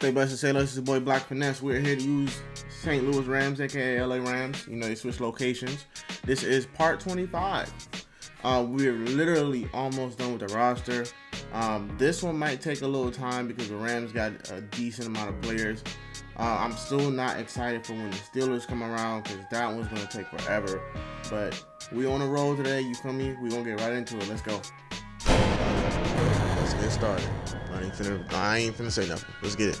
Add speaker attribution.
Speaker 1: Stay blessed and say less. It's your boy Black Finesse. We're here to use St. Louis Rams, aka LA Rams. You know, they switch locations. This is part 25. Uh, we're literally almost done with the roster. Um, this one might take a little time because the Rams got a decent amount of players. Uh, I'm still not excited for when the Steelers come around because that one's going to take forever. But we on a roll today. You feel me? We're going to get right into it. Let's go. Let's get started. I ain't finna, I ain't finna say nothing. Let's get it.